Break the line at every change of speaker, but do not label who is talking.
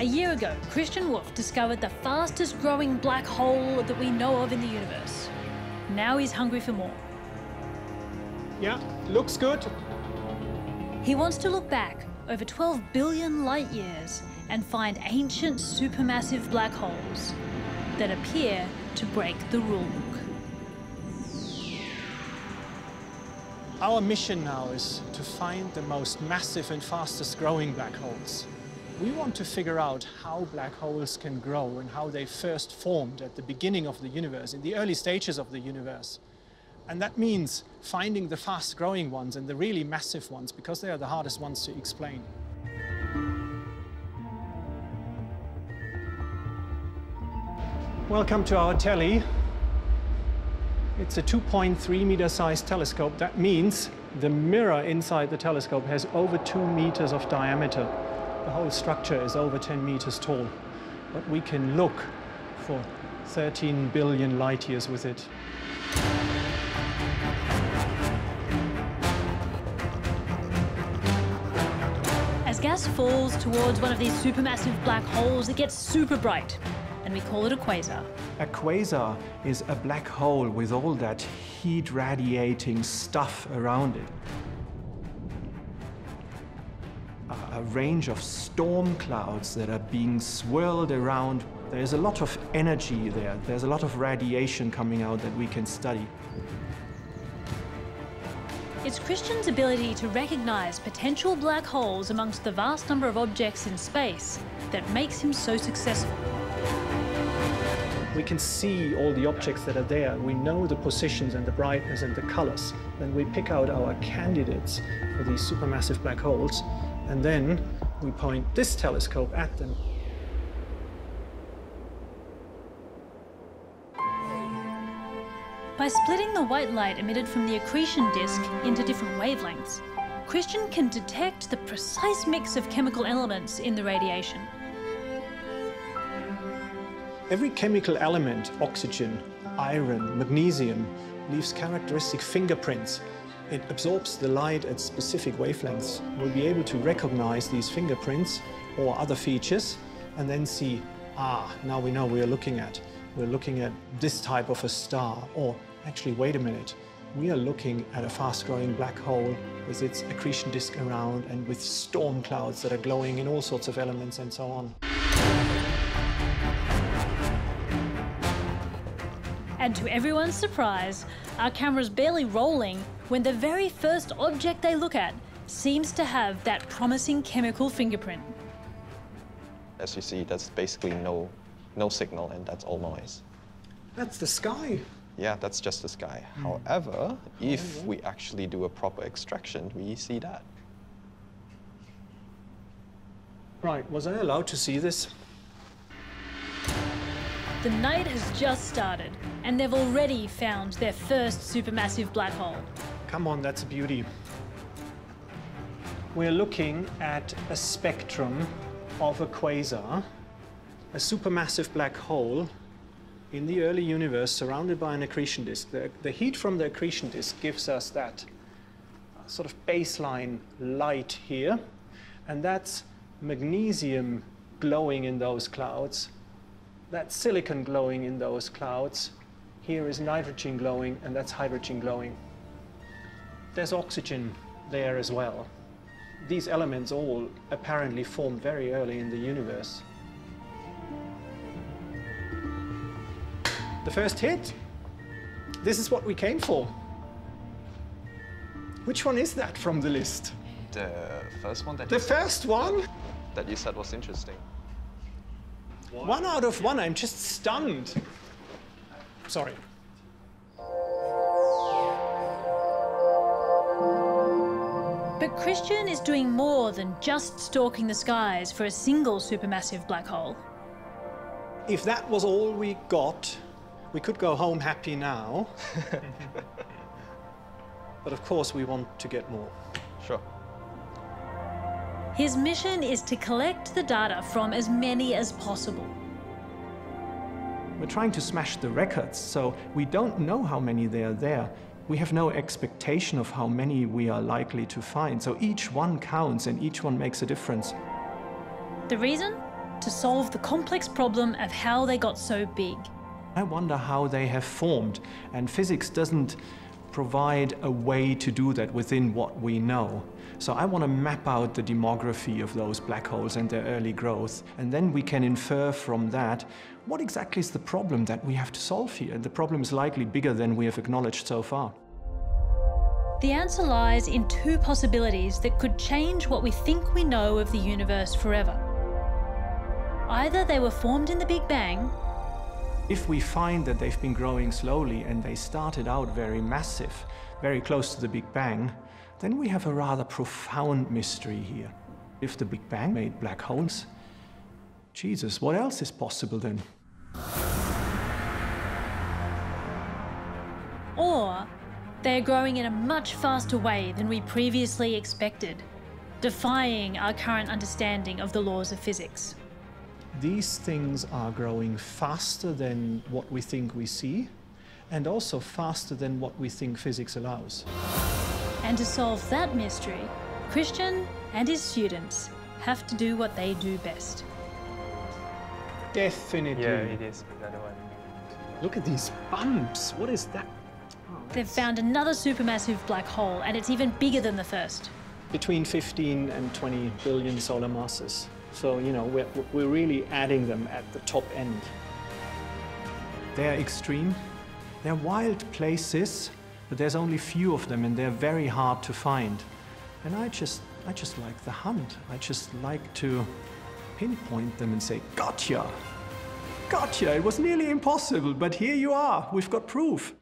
A year ago, Christian Wolf discovered the fastest growing black hole that we know of in the universe. Now he's hungry for more.
Yeah, looks good.
He wants to look back over 12 billion light years and find ancient supermassive black holes that appear to break the rulebook.
Our mission now is to find the most massive and fastest growing black holes. We want to figure out how black holes can grow and how they first formed at the beginning of the universe, in the early stages of the universe. And that means finding the fast growing ones and the really massive ones because they are the hardest ones to explain. Welcome to our telly. It's a 2.3 meter sized telescope. That means the mirror inside the telescope has over two meters of diameter. The whole structure is over 10 meters tall. But we can look for 13 billion light years with it.
As gas falls towards one of these supermassive black holes, it gets super bright, and we call it a quasar.
A quasar is a black hole with all that heat radiating stuff around it. A, a range of storm clouds that are being swirled around. There's a lot of energy there. There's a lot of radiation coming out that we can study.
It's Christian's ability to recognize potential black holes amongst the vast number of objects in space that makes him so successful.
We can see all the objects that are there. We know the positions and the brightness and the colors. Then we pick out our candidates for these supermassive black holes, and then we point this telescope at them.
By splitting the white light emitted from the accretion disk into different wavelengths, Christian can detect the precise mix of chemical elements in the radiation.
Every chemical element, oxygen, iron, magnesium, leaves characteristic fingerprints. It absorbs the light at specific wavelengths. We'll be able to recognize these fingerprints or other features and then see, ah, now we know we're looking at. We're looking at this type of a star, or actually, wait a minute, we are looking at a fast-growing black hole with its accretion disk around and with storm clouds that are glowing in all sorts of elements and so on.
And to everyone's surprise, our camera's barely rolling when the very first object they look at seems to have that promising chemical fingerprint.
As you see, that's basically no, no signal, and that's all noise.
That's the sky.
Yeah, that's just the sky. Hmm. However, oh, if we actually do a proper extraction, we see that.
Right, was I allowed to see this?
The night has just started, and they've already found their first supermassive black hole.
Come on, that's a beauty. We're looking at a spectrum of a quasar, a supermassive black hole in the early universe surrounded by an accretion disk. The, the heat from the accretion disk gives us that sort of baseline light here, and that's magnesium glowing in those clouds, that's silicon glowing in those clouds, here is nitrogen glowing, and that's hydrogen glowing. There's oxygen there as well. These elements all apparently formed very early in the universe. The first hit. This is what we came for. Which one is that from the list?
The first one that
The first one?
that you said was interesting.
One out of one. I'm just stunned. Sorry.
But Christian is doing more than just stalking the skies for a single supermassive black hole.
If that was all we got, we could go home happy now. but of course, we want to get more.
His mission is to collect the data from as many as possible.
We're trying to smash the records, so we don't know how many there are there. We have no expectation of how many we are likely to find, so each one counts and each one makes a difference.
The reason? to solve the complex problem of how they got so big.
I wonder how they have formed, and physics doesn't provide a way to do that within what we know. So I want to map out the demography of those black holes and their early growth, and then we can infer from that what exactly is the problem that we have to solve here. The problem is likely bigger than we have acknowledged so far.
The answer lies in two possibilities that could change what we think we know of the universe forever. Either they were formed in the Big Bang,
if we find that they've been growing slowly and they started out very massive, very close to the Big Bang, then we have a rather profound mystery here. If the Big Bang made black holes, Jesus, what else is possible then?
Or they are growing in a much faster way than we previously expected, defying our current understanding of the laws of physics.
These things are growing faster than what we think we see, and also faster than what we think physics allows.
And to solve that mystery, Christian and his students have to do what they do best.
Definitely.
Yeah, it is another one.
Look at these bumps. What is that? Oh,
They've found another supermassive black hole, and it's even bigger than the first.
Between 15 and 20 billion solar masses. So, you know, we're, we're really adding them at the top end. They're extreme. They're wild places, but there's only few of them and they're very hard to find. And I just, I just like the hunt. I just like to pinpoint them and say, gotcha! Gotcha! It was nearly impossible, but here you are. We've got proof.